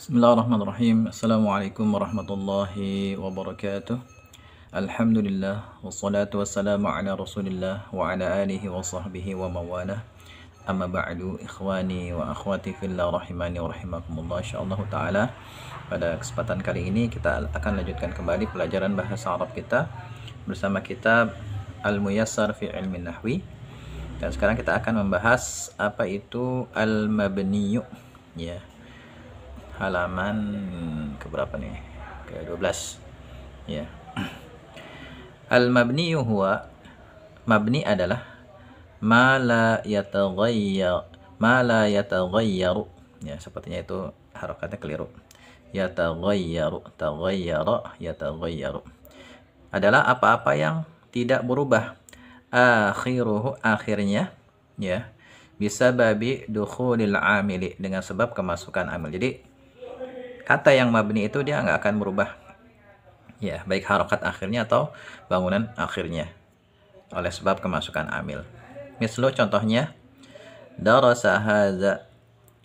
Bismillahirrahmanirrahim. Assalamualaikum warahmatullahi wabarakatuh. Alhamdulillah wassalatu wassalamu ala Rasulillah wa ala alihi wa sahbihi wa mawalah. Amma ba'du ikhwani wa akhwati fillah rahimani wa rahimakumullah insyaallah taala. Pada kesempatan kali ini kita akan lanjutkan kembali pelajaran bahasa Arab kita bersama kitab Al-Muyassar fi Ilmi Nahwi. Dan sekarang kita akan membahas apa itu al-mabniyu ya halaman ke berapa nih? Ke 12 ya. Al mabni huwa mabni adalah ma la yataghayyar ma la yataghayyaru. Ya sepertinya itu harokatnya keliru. Yataghayyaru taghayyara yataghayyaru. Adalah apa-apa yang tidak berubah. Akhiruhu akhirnya ya bisa babi dukhulil amili dengan sebab kemasukan amil. Jadi kata yang mabni itu dia nggak akan berubah ya baik harokat akhirnya atau bangunan akhirnya. Oleh sebab kemasukan amil. Mislu contohnya darasa haza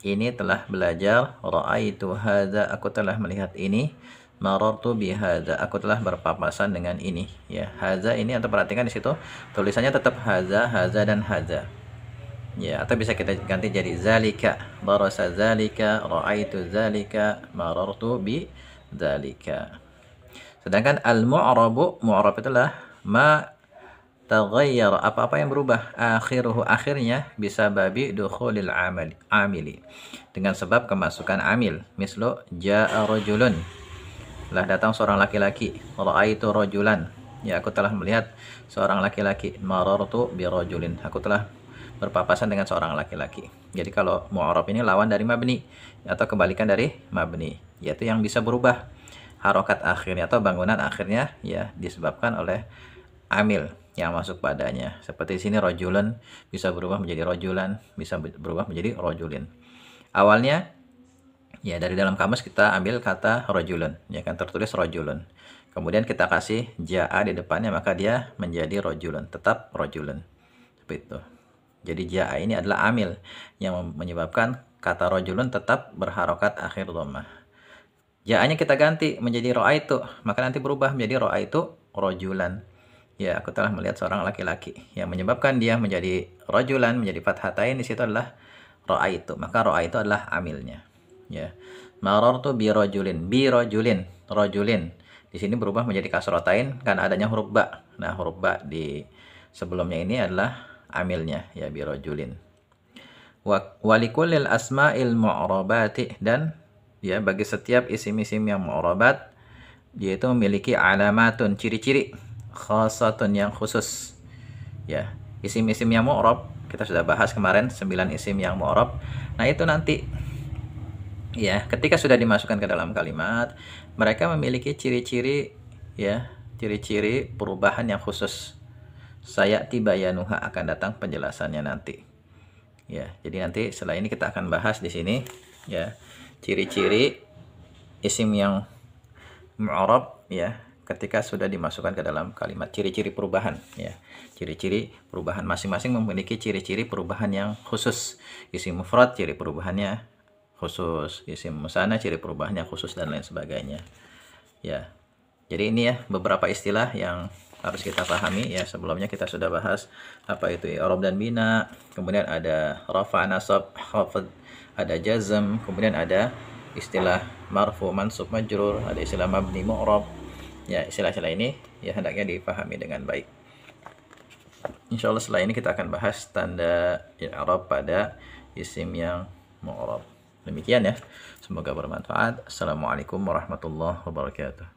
ini telah belajar ra'aitu haza aku telah melihat ini marartu bihadza aku telah berpapasan dengan ini. Ya haza ini atau perhatikan di situ tulisannya tetap haza haza dan haza ya atau bisa kita ganti jadi zalika. Darasa zalika raaitu zalika marartu bi zalika. Sedangkan al mu'rabu mu'rab itulah ma taghayyar apa-apa yang berubah akhiruhu akhirnya bisa babi dukhulil amal amili. Dengan sebab kemasukan amil. Mislu jaa rajulun. Lah datang seorang laki-laki. Raaitu rajulan. Ya aku telah melihat seorang laki-laki. Marartu bi rajulin. Aku telah berpapasan dengan seorang laki-laki. Jadi kalau mu'arab ini lawan dari mabni atau kebalikan dari mabni, yaitu yang bisa berubah harokat akhirnya atau bangunan akhirnya ya disebabkan oleh amil yang masuk padanya. Seperti sini rojulan bisa berubah menjadi rojulan, bisa berubah menjadi rojulin. Awalnya ya dari dalam kamus kita ambil kata rojulun, ya kan tertulis rojulun. Kemudian kita kasih jaa di depannya maka dia menjadi rojulun, tetap rojulun. Seperti itu. Jadi ja'a ini adalah amil yang menyebabkan kata rojulun tetap berharokat akhir dhammah. Ja'anya kita ganti menjadi itu, maka nanti berubah menjadi itu rojulan. Ya, aku telah melihat seorang laki-laki yang menyebabkan dia menjadi rojulan, menjadi fathatain di situ adalah itu, Maka itu adalah amilnya. Ya. Marartu bi rojulin, bi rojulin, rojulin. Di sini berubah menjadi kasrotain karena adanya huruf ba. Nah, huruf ba di sebelumnya ini adalah amilnya ya birojulin walikulil asma'il mu'rabati dan ya bagi setiap isim-isim yang mu'rabat dia itu memiliki alamatun ciri-ciri khasatun yang khusus. Ya isim-isim yang mu'rab kita sudah bahas kemarin 9 isim yang mu'rab. Nah itu nanti ya ketika sudah dimasukkan ke dalam kalimat mereka memiliki ciri-ciri ya ciri-ciri perubahan yang khusus saya tiba ya nuha akan datang penjelasannya nanti. Ya, jadi nanti setelah ini kita akan bahas di sini ya ciri-ciri isim yang mu'arab ya ketika sudah dimasukkan ke dalam kalimat ciri-ciri perubahan ya. Ciri-ciri perubahan masing-masing memiliki ciri-ciri perubahan yang khusus. Isim mufrad ciri perubahannya khusus. Isim musana ciri perubahannya khusus dan lain sebagainya. Ya jadi ini ya beberapa istilah yang harus kita pahami. Ya sebelumnya kita sudah bahas apa itu i'rab dan bina. Kemudian ada rafa nasab khafd ada jazm. Kemudian ada istilah marfu mansub majrur ada istilah mabni mu'rab. Ya istilah-istilah ini ya hendaknya dipahami dengan baik. Insya Allah setelah ini kita akan bahas tanda i'rab pada isim yang mu'rab. Demikian ya semoga bermanfaat. Assalamualaikum warahmatullahi wabarakatuh